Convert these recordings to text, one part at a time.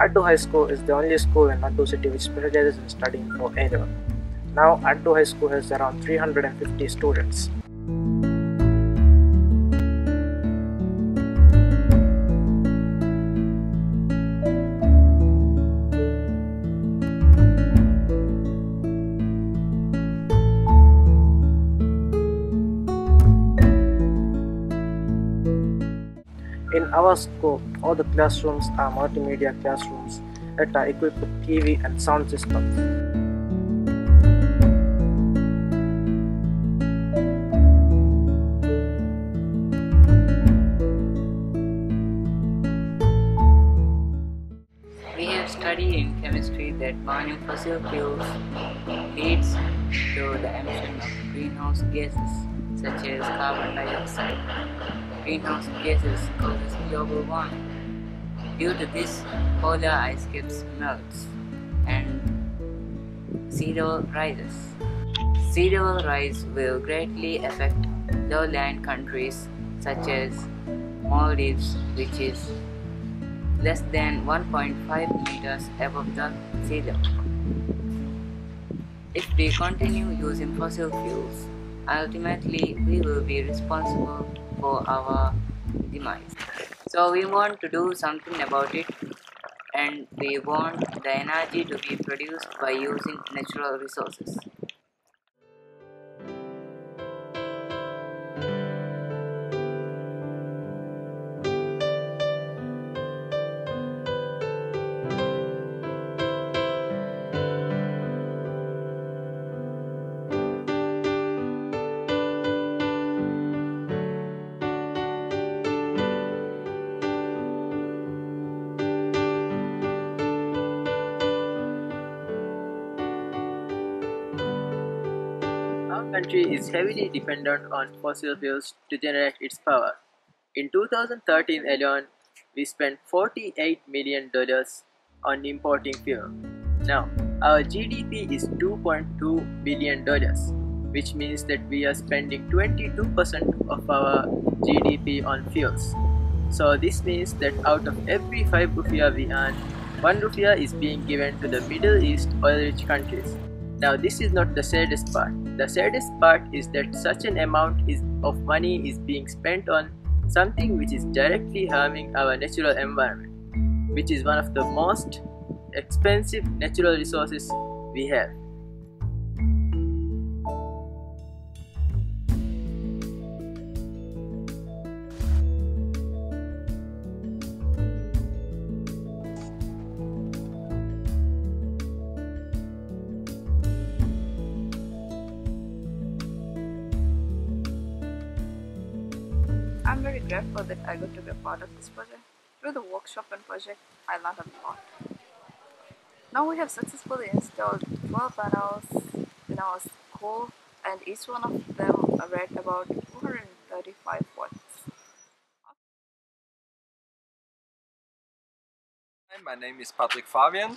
Addu High School is the only school in Addu city which specializes in studying for A-level. Now Addu High School has around 350 students. In our school, all the classrooms are multimedia classrooms that are equipped with TV and sound systems. We have studied in chemistry that burning fossil fuels leads to the emission of greenhouse gases such as carbon dioxide. Greenhouse gases causes global warming. Due to this, polar ice caps melts and sea level rises. Sea level rise will greatly affect lowland countries such as Maldives, which is less than 1.5 meters above the sea level. If we continue using fossil fuels, ultimately we will be responsible for our demise. So we want to do something about it and we want the energy to be produced by using natural resources. Country is heavily dependent on fossil fuels to generate its power. In 2013 alone, we spent $48 million on importing fuel. Now, our GDP is $2.2 billion, which means that we are spending 22% of our GDP on fuels. So this means that out of every 5 rufiyaa we earn, 1 rufiyaa is being given to the Middle East oil-rich countries. Now this is not the saddest part. The saddest part is that such an amount is, of money is being spent on something which is directly harming our natural environment, which is one of the most expensive natural resources we have. I'm very grateful that I got to be a part of this project. Through the workshop and project, I learned a lot. Now we have successfully installed 12 panels in our school and each one of them rate about 235 watts. Hi, my name is Patrick Fabian.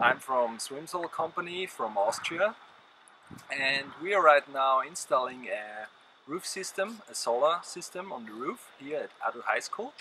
I'm from Swimsol company from Austria and we are right now installing a roof system, a solar system on the roof here at Addu High School.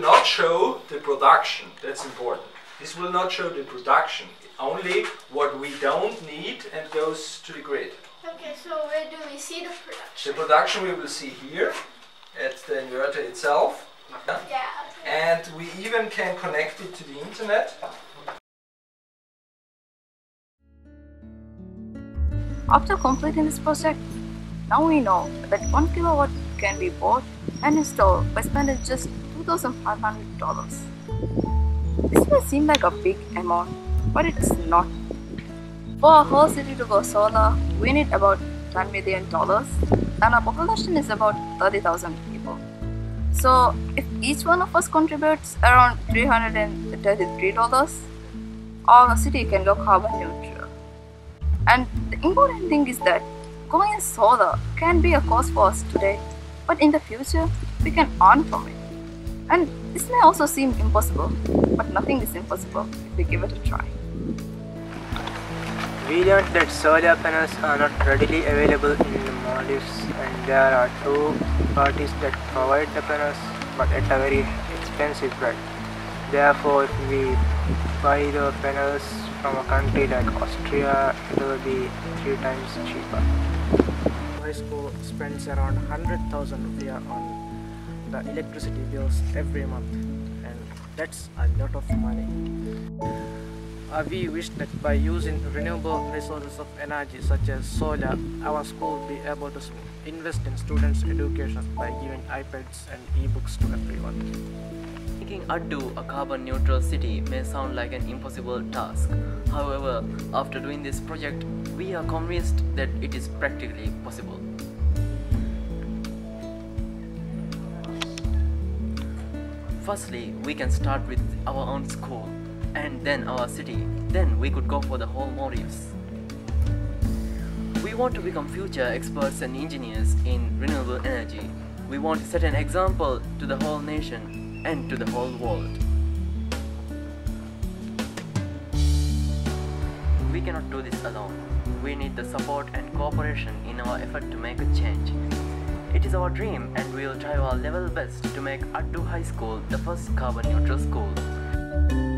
Not show the production. That's important. This will not show the production. Only what we don't need and goes to the grid. Okay, so where do we see the production? The production we will see here at the inverter itself. Yeah. Okay. And we even can connect it to the internet. After completing this project, now we know that 1 kilowatt can be bought and installed by spending just $2,500. This may seem like a big amount, but it's not. For a whole city to go solar, we need about $10 million and our population is about 30,000 people. So, if each one of us contributes around $333, our city can go carbon neutral. And the important thing is that going solar can be a cost for us today, but in the future, we can earn from it. And this may also seem impossible, but nothing is impossible if we give it a try. We learned that solar panels are not readily available in the Maldives and there are two parties that provide the panels but at a very expensive price. Therefore, if we buy the panels from a country like Austria, it will be three times cheaper. My school spends around 100,000 rufiyaa on the electricity bills every month and that's a lot of money. Uh, we wish that by using renewable resources of energy such as solar, our school will be able to invest in students' education by giving iPads and e-books to everyone. Making Addu a carbon neutral city may sound like an impossible task. However, after doing this project, we are convinced that it is practically possible. Firstly, we can start with our own school, and then our city. Then we could go for the whole Maldives. We want to become future experts and engineers in renewable energy. We want to set an example to the whole nation and to the whole world. We cannot do this alone. We need the support and cooperation in our effort to make a change. It is our dream and we will try our level best to make Addu High School the first carbon neutral school.